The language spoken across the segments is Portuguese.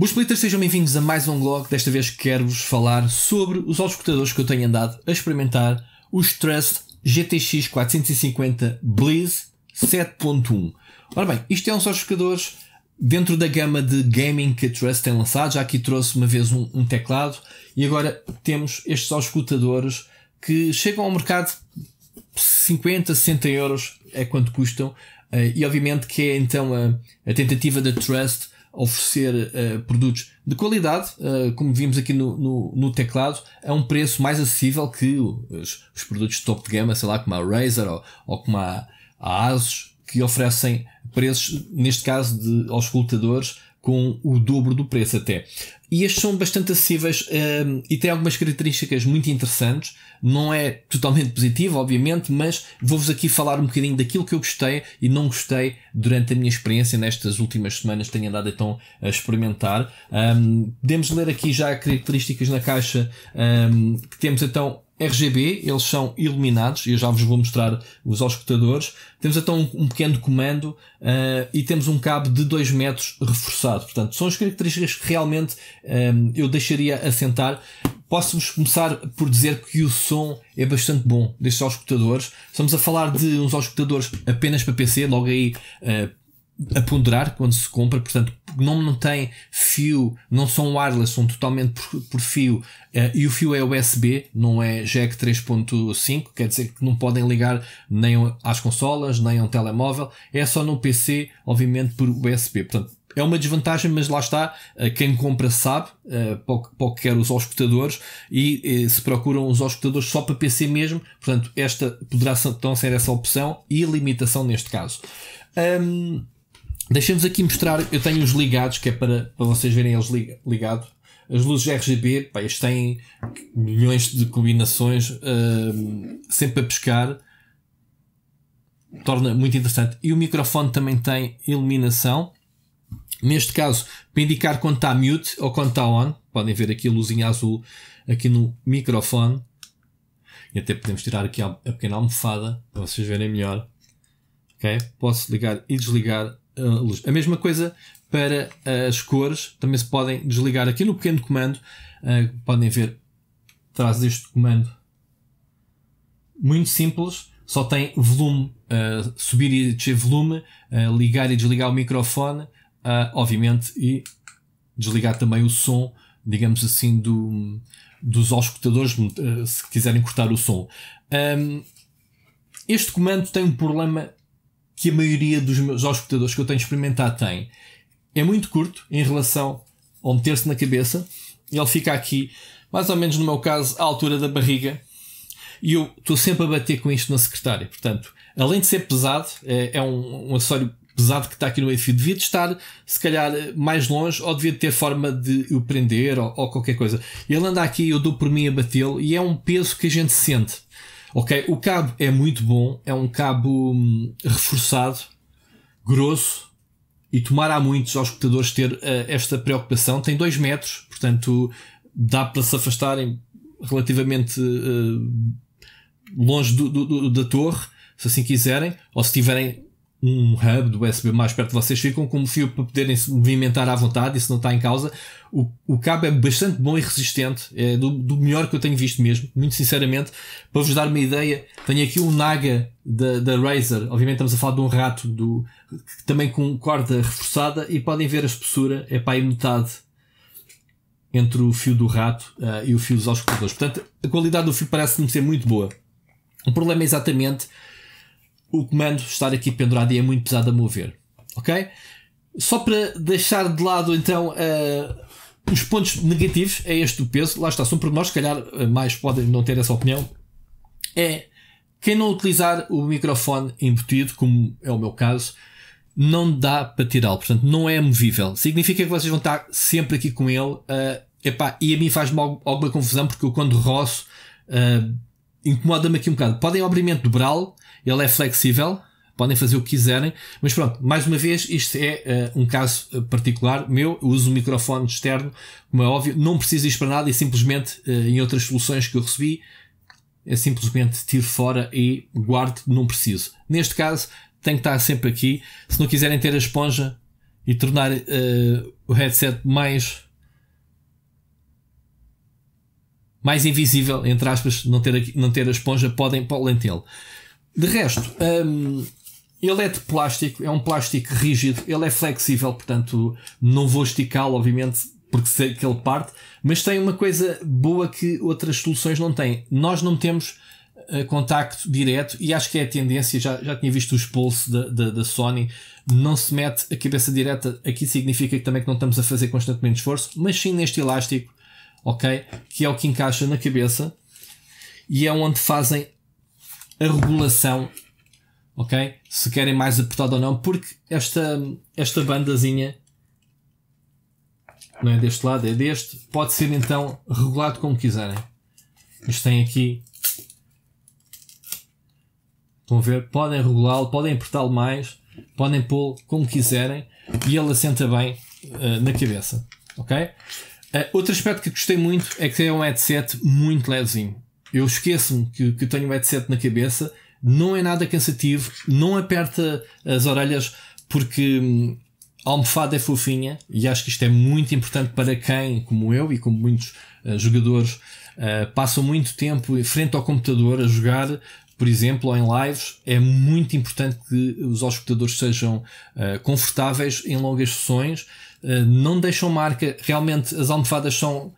Boas splitters, sejam bem-vindos a mais um blog. Desta vez quero-vos falar sobre os auscultadores que eu tenho andado a experimentar, os Trust GTX 450 Bliss 7.1. Ora bem, isto é uns auscultadores dentro da gama de gaming que a Trust tem lançado. Já aqui trouxe uma vez um, um teclado e agora temos estes auscultadores que chegam ao mercado 50, 60 euros é quanto custam. Uh, e obviamente que é então a, a tentativa da Trust oferecer uh, produtos de qualidade, uh, como vimos aqui no, no, no, teclado, a um preço mais acessível que os, os produtos de top de gama, sei lá, como a Razer ou, ou como a, a Asus, que oferecem preços, neste caso, de auscultadores com o dobro do preço até. E estes são bastante acessíveis um, e têm algumas características muito interessantes. Não é totalmente positivo, obviamente, mas vou-vos aqui falar um bocadinho daquilo que eu gostei e não gostei durante a minha experiência nestas últimas semanas. Tenho andado então a experimentar. Um, podemos ler aqui já características na caixa um, que temos então RGB, eles são iluminados, e eu já vos vou mostrar os auscultadores. Temos então um, pequeno comando uh, e temos um cabo de 2 metros reforçado. Portanto, são as características que realmente um, eu deixaria assentar. Posso-vos começar por dizer que o som é bastante bom destes auscultadores. Estamos a falar de uns auscultadores apenas para PC, logo aí uh, a ponderar quando se compra, portanto, não, não tem fio, não são wireless, são totalmente por, por fio, uh, e o fio é USB, não é jack 3.5, quer dizer que não podem ligar nem às consolas, nem a um telemóvel, é só no PC, obviamente por USB. Portanto, é uma desvantagem, mas lá está, uh, quem compra sabe, uh, para o que quer os auscultadores, e se procuram os auscultadores só para PC mesmo, portanto, esta poderá então ser essa opção e limitação neste caso. Um, Deixemos aqui mostrar, eu tenho os ligados, que é para, para vocês verem eles ligados. As luzes RGB, pá, eles têm milhões de combinações, uh, sempre a pescar. Torna muito interessante. E o microfone também tem iluminação. Neste caso, para indicar quando está mute ou quando está on. Podem ver aqui a luzinha azul aqui no microfone. E até podemos tirar aqui a pequena almofada para vocês verem melhor. Ok? Posso ligar e desligar luz. A mesma coisa para as cores, também se podem desligar aqui no pequeno comando. Uh, podem ver atrás deste comando muito simples, só tem volume, uh, subir e descer volume, uh, ligar e desligar o microfone, obviamente, e desligar também o som, digamos assim, do, dos auscultadores, se quiserem cortar o som. Este comando tem um problema que a maioria dos meus auscultadores que eu tenho experimentado tem. É muito curto em relação ao meter-se na cabeça. Ele fica aqui, mais ou menos no meu caso, à altura da barriga. E eu estou sempre a bater com isto na secretária. Portanto, além de ser pesado, é, é um, um acessório pesado que está aqui no fio. Devia de estar, se calhar, mais longe, ou devia de ter forma de o prender, ou, ou qualquer coisa. Ele anda aqui, eu dou por mim a batê-lo, e é um peso que a gente sente. Ok, o cabo é muito bom, é um cabo hum, reforçado, grosso, e tomara a muitos aos escutadores ter uh, esta preocupação. Tem 2 metros, portanto dá para se afastarem relativamente uh, longe do, do, do, da torre, se assim quiserem, ou se tiverem um hub do USB mais perto de vocês, ficam com um fio para poderem se movimentar à vontade, isso não está em causa. O, o cabo é bastante bom e resistente, é do, do melhor que eu tenho visto mesmo, muito sinceramente. Para vos dar uma ideia, tenho aqui um Naga da, da Razer, obviamente estamos a falar de um rato do, também com corda reforçada e podem ver a espessura, é para aí metade entre o fio do rato uh, e o fio dos auscultadores. Portanto, a qualidade do fio parece-me ser muito boa. O problema é exatamente o comando estar aqui pendurado e é muito pesado a mover. Ok? Só para deixar de lado então uh, os pontos negativos, é este do peso. Lá está, são por nós, se calhar eh, mais podem não ter essa opinião. É quem não utilizar o microfone embutido, como é o meu caso, não dá para tirá-lo. Portanto, não é movível. Significa que vocês vão estar sempre aqui com ele. Uh, epá, e a mim faz-me alguma confusão porque eu quando roço uh, incomoda-me aqui um bocado. Podem, obviamente, dobrá-lo ele é flexível, podem fazer o que quiserem, mas pronto, mais uma vez, isto é uh, um caso eh, particular meu. Eu uso um microfone externo, como é óbvio, não preciso disto para nada e simplesmente uh, em outras soluções que eu recebi, é simplesmente tiro fora e guardo, não preciso. Neste caso, tem que estar sempre aqui. Se não quiserem ter a esponja, e tornar uh, o headset mais mais invisível, entre aspas, não ter, não ter a esponja, podem, tê-lo. De resto, um, ele é de plástico, é um plástico rígido, ele é flexível, portanto não vou esticá-lo, obviamente, porque sei que ele parte, mas tem uma coisa boa que outras soluções não têm. Nós não temos uh, contacto direto e acho que é a tendência, já, já tinha visto os pulsos da, da, da, Sony, não se mete a cabeça direta, aqui significa que também que não estamos a fazer constantemente esforço, mas sim neste elástico, ok? Que é o que encaixa na cabeça e é onde fazem a regulação, ok? Se querem mais apertado ou não, porque esta, esta bandazinha não é deste lado, é deste, pode ser então regulado como quiserem. Isto tem aqui. Estão a ver? Podem regulá-lo, podem apertá-lo mais, podem pô-lo como quiserem e ele assenta bem uh, na cabeça. Ok? Uh, outro aspecto que gostei muito é que é um headset muito levezinho. Eu esqueço-me que, que tenho um headset na cabeça, não é nada cansativo, não aperta as orelhas porque hum, a almofada é fofinha e acho que isto é muito importante para quem, como eu e como muitos uh, jogadores, uh, passam muito tempo frente ao computador a jogar, por exemplo, ou em lives. É muito importante que os auscultadores sejam confortáveis em longas sessões, não deixam marca. Realmente, as almofadas são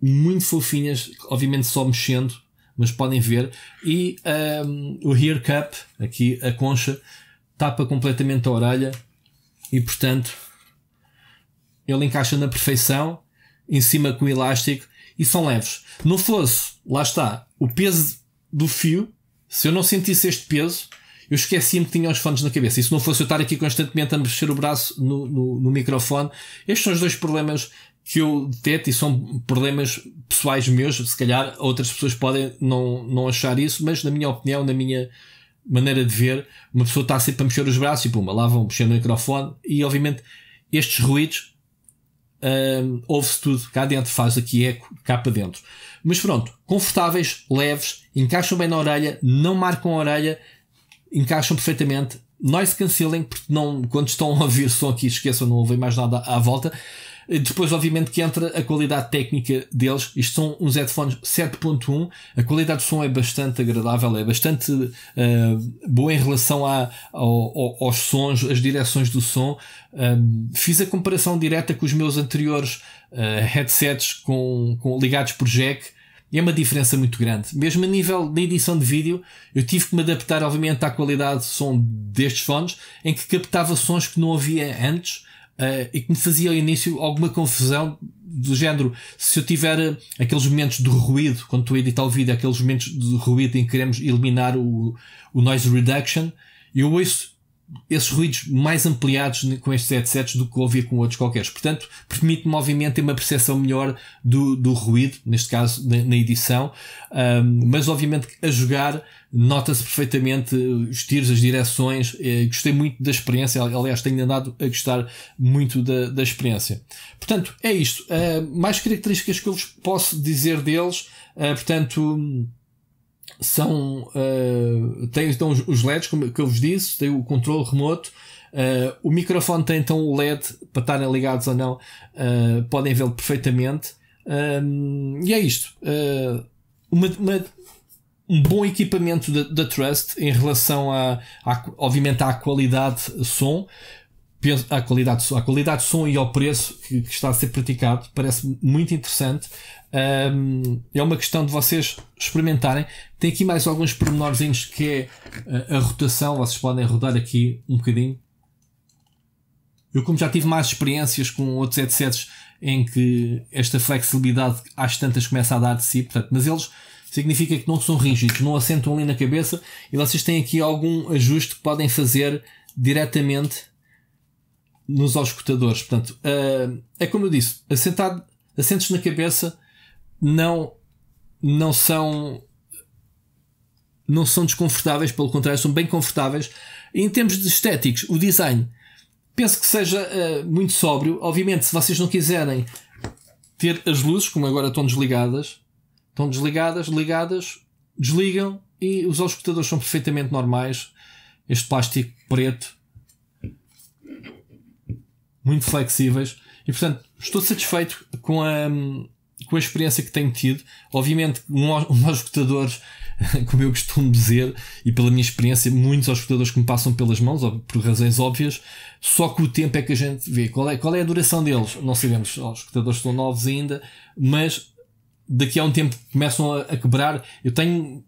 muito fofinhas, obviamente só mexendo, mas podem ver. E um, o Ear Cup, aqui a concha, tapa completamente a orelha e portanto ele encaixa na perfeição em cima com elástico e são leves. Não fosse, lá está, o peso do fio, se eu não sentisse este peso, eu esquecia-me que tinha os fones na cabeça. E se não fosse eu estar aqui constantemente a mexer o braço no, no, no microfone, estes são os dois problemas que eu deteto e são problemas pessoais meus. Se calhar outras pessoas podem não, não achar isso, mas na minha opinião, na minha maneira de ver, uma pessoa está sempre a mexer os braços e puma, lá vão mexer no microfone e obviamente estes ruídos um, ouve-se tudo cá dentro, faz aqui eco cá para dentro. Mas pronto, confortáveis, leves, encaixam bem na orelha, não marcam a orelha, encaixam perfeitamente. Noise cancelling, porque não, quando estão a ouvir som aqui, esqueçam, não ouvem mais nada à volta. Depois, obviamente, que entra a qualidade técnica deles. Isto são uns headphones 7.1. A qualidade do som é bastante agradável, é bastante uh, boa em relação a, ao, aos sons, as direções do som. Um, fiz a comparação direta com os meus anteriores uh, headsets com, com ligados por jack. É uma diferença muito grande. Mesmo a nível de edição de vídeo, eu tive que me adaptar, obviamente, à qualidade de som destes fones, em que captava sons que não havia antes uh, e que me fazia ao início alguma confusão do género, se eu tiver eh, aqueles momentos de ruído, quando estou a editar o vídeo, aqueles momentos de ruído em que queremos eliminar o, o noise reduction, eu ouço esses ruídos mais ampliados com estes headsets do que ouvir com outros qualquer. Portanto, permite-me, obviamente, ter uma percepção melhor do, do ruído, neste caso, na, na edição. Um, mas, obviamente, a jogar, nota-se perfeitamente os tiros, as direções. Eh, gostei muito da experiência. Aliás, tenho andado a gostar muito da, da experiência. Portanto, é isto. Uh, mais características que eu vos posso dizer deles. Uh, portanto, são uh, tem então os LEDs como que eu vos disse tem o controle remoto uh, o microfone tem então o LED para estarem ligados ou não uh, podem vê-lo perfeitamente. E é isto. Uma, uma, um bom equipamento da, da Trust em relação a, a obviamente à qualidade som à qualidade, à qualidade de som e ao preço que, que está a ser praticado parece muito interessante um, é uma questão de vocês experimentarem. Tem aqui mais alguns pormenorzinhos que é a, a rotação. Vocês podem rodar aqui um bocadinho. Eu, como já tive mais experiências com outros headsets em que esta flexibilidade às tantas começa a dar de si, portanto, mas eles significa que não são rígidos, não assentam ali na cabeça e vocês têm aqui algum ajuste que podem fazer diretamente nos auscultadores. Portanto, uh, é como eu disse, assentado, assentos na cabeça não, não são não são desconfortáveis, pelo contrário, são bem confortáveis. Em termos de estéticos, o design penso que seja uh, muito sóbrio. Obviamente, se vocês não quiserem ter as luzes, como agora estão desligadas, estão desligadas, ligadas, desligam e os auscultadores são perfeitamente normais. Este plástico preto muito flexíveis e portanto estou satisfeito com a, com a experiência que tenho tido. Obviamente, nós escutadores, como eu costumo dizer, e pela minha experiência, muitos escutadores que me passam pelas mãos, por razões óbvias, só que o tempo é que a gente vê. Qual é, qual é a duração deles? Não sabemos. Os escutadores estão novos ainda, mas daqui a um tempo começam a, a quebrar. Eu tenho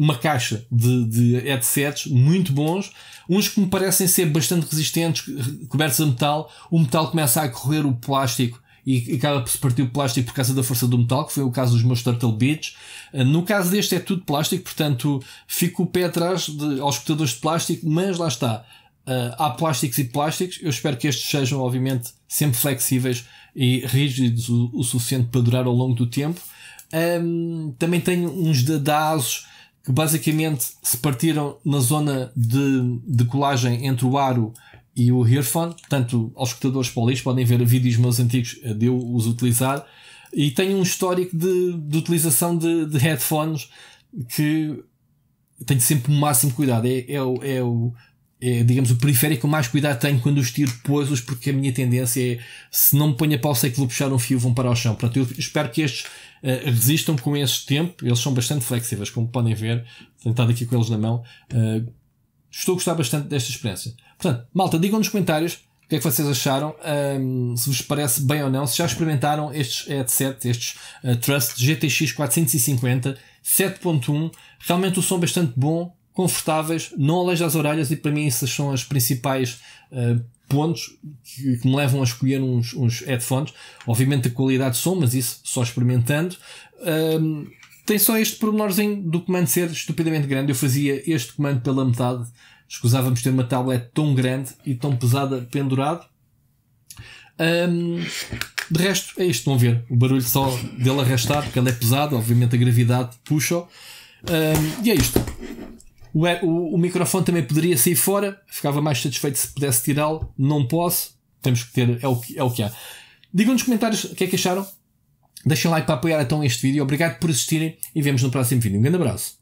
uma caixa de, de headsets muito bons, uns que me parecem ser bastante resistentes, cobertos a metal. O metal começa a correr o plástico e acaba por se partir o plástico por causa da força do metal, que foi o caso dos meus Turtle Beats. Eh, no caso deste é tudo plástico, portanto fico o pé atrás de, aos escutadores de plástico, mas lá está. Uh, há plásticos e plásticos. Eu espero que estes sejam, obviamente, sempre flexíveis e rígidos o, o suficiente para durar ao longo do tempo. Um, também tenho uns da, da ASUS que basicamente se partiram na zona de, de colagem entre o aro e o earphone. Portanto, aos escutadores polis podem ver vídeos meus antigos de eu os utilizar. E tenho um histórico de, de utilização de, de headphones que tenho sempre o máximo cuidado. É, é, é o, é, digamos, o periférico que eu mais cuidado tenho quando os tiro pôs-os, porque a minha tendência é, se não me ponho a pau, sei que vou puxar um fio, vão para o chão. Portanto, eu espero que estes uh, resistam com esse tempo. Eles são bastante flexíveis, como podem ver. Tenho estado aqui com eles na mão. Uh, estou a gostar bastante desta experiência. Portanto, malta, digam nos comentários o que é que vocês acharam, um, se vos parece bem ou não, se já experimentaram estes headsets, estes uh, Trust GTX 450 7.1. Realmente o som bastante bom, confortáveis, não aleija as orelhas e para mim essas são as principais uh, pontos que, que, me levam a escolher uns, uns headphones. Obviamente a qualidade de som, mas isso só experimentando. Tem só este pormenorzinho do comando ser estupidamente grande. Eu fazia este comando pela metade. Escusávamos ter uma tablet tão grande e tão pesada pendurado. Um, de resto, é isto. Vão ver o barulho só dele arrastar, porque ele é pesado. Obviamente a gravidade puxa. Um, e é isto. O, o, o, microfone também poderia sair fora. Ficava mais satisfeito se pudesse tirá-lo. Não posso. Temos que ter. É o que, é o que há. Digam nos comentários o que é que acharam. Deixem like para apoiar então este vídeo. Obrigado por assistirem e vemos no próximo vídeo. Um grande abraço.